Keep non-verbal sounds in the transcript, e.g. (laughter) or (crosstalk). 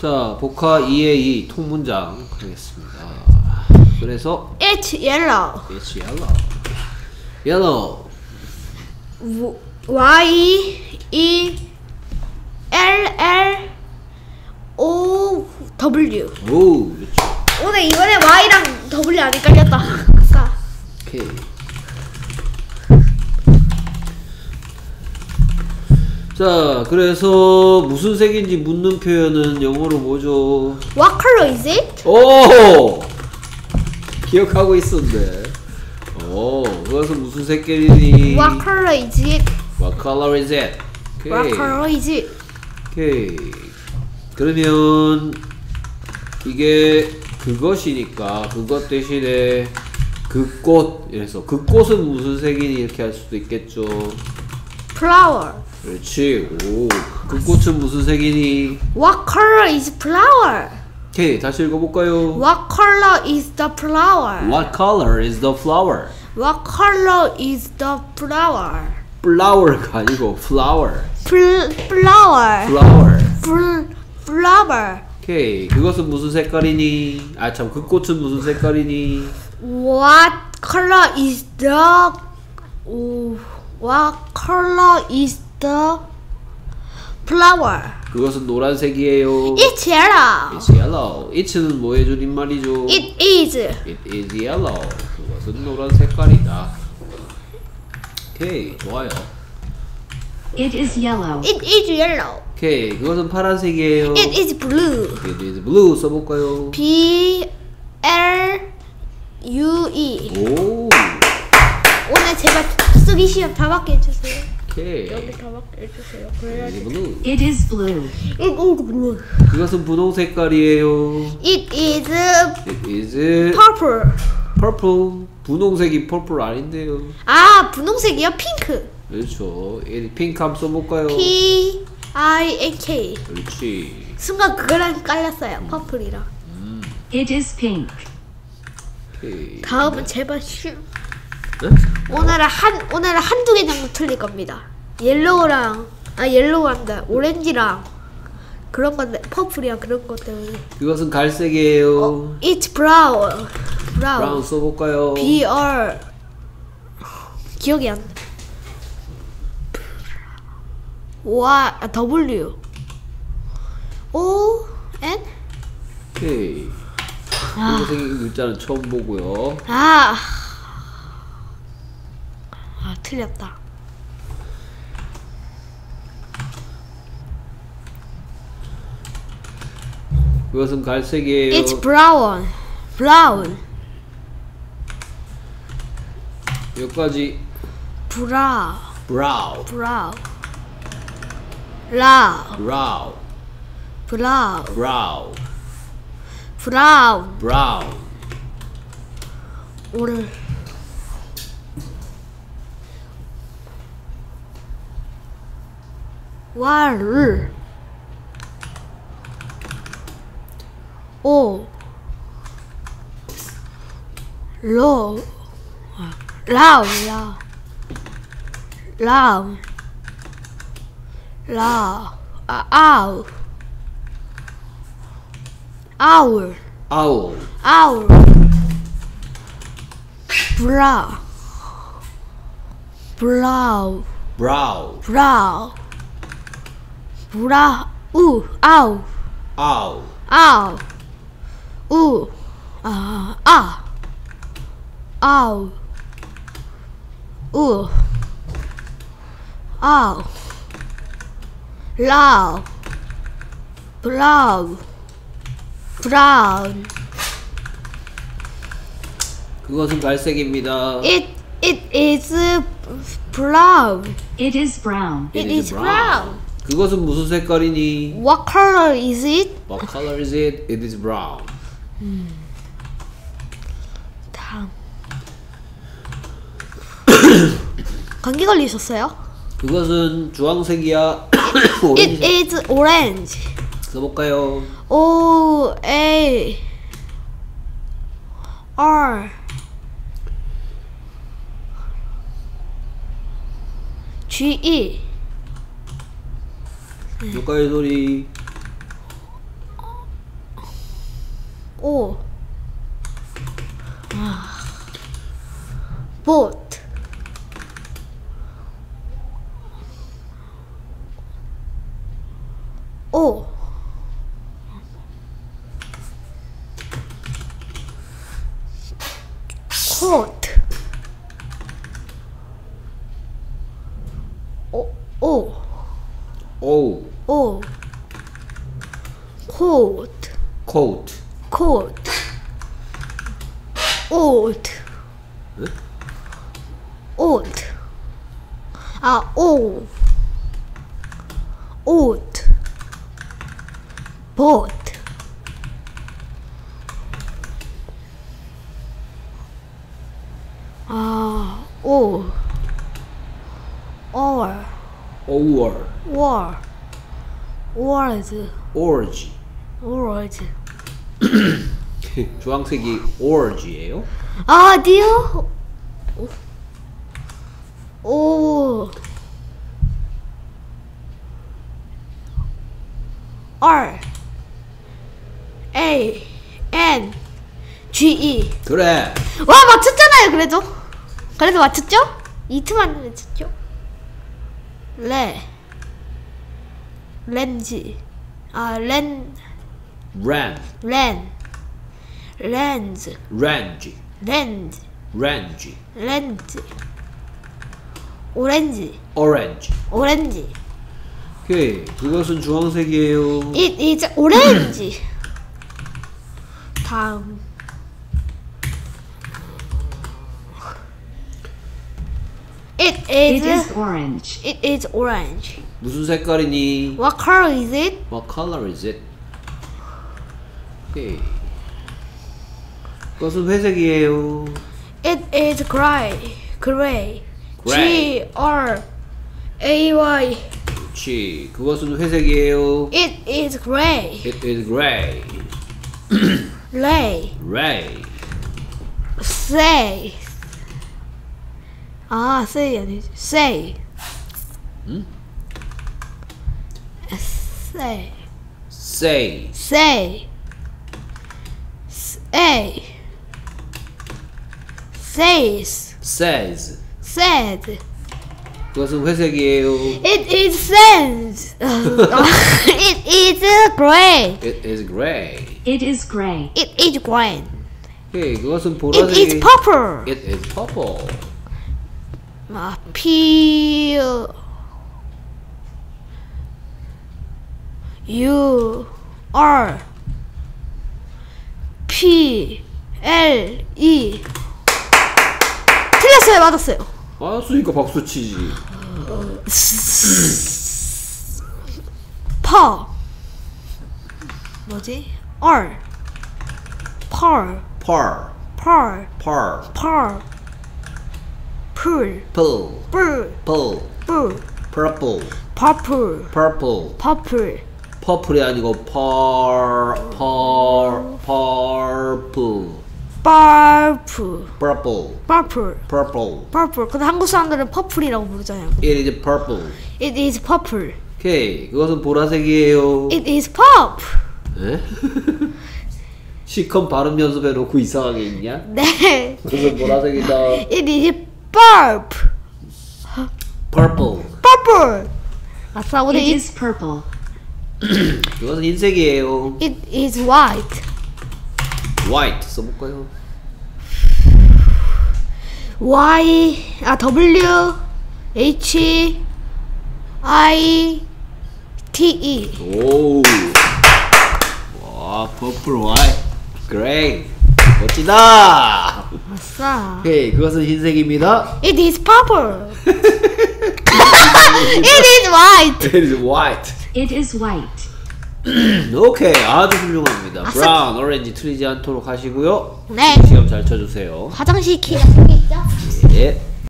자, 복화 2의 2 통문장 하겠습니다. 그래서 It's yellow. it's yellow. yellow. Y E L L O W. 오, 그렇죠. 오늘 이번에 Y랑 W 안 헷갈렸다. 아까. 오케이. 자, 그래서 무슨 색인지 묻는 표현은 영어로 뭐죠? What color is it? 오! 기억하고 있었는데. 오, 그것은 무슨 색깔이니? What color is it? What color is it? 오케이. What color is it? 오케이. 그러면 이게 그것이니까 그것 대신에 그 꽃 이래서 그 꽃은 무슨 색이니 이렇게 할 수도 있겠죠. Flower. 그렇지. 오. 그 꽃은 무슨 색이니? What color is flower? 오케이. 다시 읽어볼까요? What color is the flower? What color is the flower? What color is the flower? flower가 아니고 flower. Fl- flower. flower. Fl- flower. 오케이. 그것은 무슨 색깔이니? 아 참. 그 꽃은 무슨 색깔이니? What color is the oh, What color is the flower? 그것은 노란색이에요. It's yellow. It's yellow. It'는 뭐 해 주는 말이죠? It is. It is yellow. 그것은 노란 색깔이다. 오케이, 좋아요. It is yellow. It is yellow. 오케이, 그것은 파란색이에요. It is blue. It is blue 써볼까요? B L U E. 오, 오늘 제발 쓰기 시험 다 받게 해주세요. 오케이. 여기 다 받게 해주세요. It 그래야지. is blue. It is blue. It is blue. 그것은 분홍 색깔이에요. It is It is purple. purple. 분홍색이 purple 아닌데요. 아 분홍색이요? 핑크. 그렇죠. 이 핑크 한번 써볼까요? P I N K. 그렇지. 순간 그거 헷갈렸어요. 퍼플이랑. It is pink. 오케이. 다음은 제발 쉬. 네? 오늘은 한 오늘은 한두 개 정도 틀릴 겁니다. yellow랑 아 yellow란다. 오렌지랑 그런 건데 purple이랑 그런 것 때문에. 그것은 갈색이에요. It's brown. brown brown. 써볼까요? B R 기억이 안 나. Y 아, W O N 오케이. 분홍색 글자는 처음 보고요. 아. 아, 틀렸다. 그것은 갈색이에요. It's brown. brown. 여기까지 brown. brown, brown. brown. brown, brown. brown, brown. brown. 올. 왈. 오. 로. 아, 라우, 라. 라우. 라. 아, 아우. 아울. owl, 아울. 브라. 브라우. brow, 브라우. 브라. 우. 아우. owl, 아우. 우. 아. 아. 아우. 우. 아우. 라우. 브라우. 브라운. 그것은 갈색입니다. It it is brown. It is brown. It is brown. 그것은 무슨 색깔이니? What color is it? What color is it? It is brown. 다음. 감기 걸리셨어요? 그것은 주황색이야. It is orange. 써볼까요? O A R G E 누가의 소리? 오. 아. boat. 오. coat. 오, 오, 오 오. coat. coat coat. old. old. 아, 오. old. boat. 아, 오. or. over war. wars. orgy wars. (clears throat) 주황색이 orgy예요 아니요. 오. R A N G E 그래 와 맞췄잖아요 그래도 그래도 맞췄죠? 이트만 맞췄죠? 레 렌즈. 아렌 ran 렌. 렌즈. range 렌즈. range 렌즈. 오렌지. orange 오렌지. 오케이 그것은 주황색이에요. It is 오렌지. 다음 It It is is orange. It is orange 무슨 색깔이니 What color is it? What color is it? 오케이 그것은 회색이에요 It is gray Gray Gray. G R A Y 그렇지 그것은 회색이에요 It is gray It is gray Lay gray Say 아 say 아니지 Say 응? Say say say say says says said 그것은 회색이에요 it is says it is gray It is gray It is gray. it is green 오케이 그것은 it is 보라색이 purple It is purple 아, P U R P L E 틀렸어요 맞았어요. 알았으니까 박수 치지. 퍼 뭐지? R 펄 pearl 펄 pearl 펄 풀 pearl 뿔 pearl 뿔 purple 퍼플 purple 퍼플 퍼플이 아니고 per per purple 퍼플 purple 퍼플 purple 퍼플 근데 한국 사람들은 purple이라고 부르잖아요 It is purple It is purple 오케이 그것은 보라색이에요 It is purple 에? 시컴 발음 연습해 놓고 이상하게 읽냐? 네 그것은 보라색이다 It is purp purple purple 아싸 오늘 It it, is purple. (clears throat) 그것은 흰색이에요 it is white white 써볼까요? Y 아 W H I T E 오. 와, purple white. great. 멋지다. 아싸 오케이, 그것은 흰색입니다. It is purple (laughs) It is white It is white. It is white. (clears throat) 오케이, 아주 훌륭합니다. 아싸. 브라운, 오렌지 틀리지 않도록 하시고요. 네 시험 잘 쳐주세요. 화장실 키가 생겨 있죠? 예.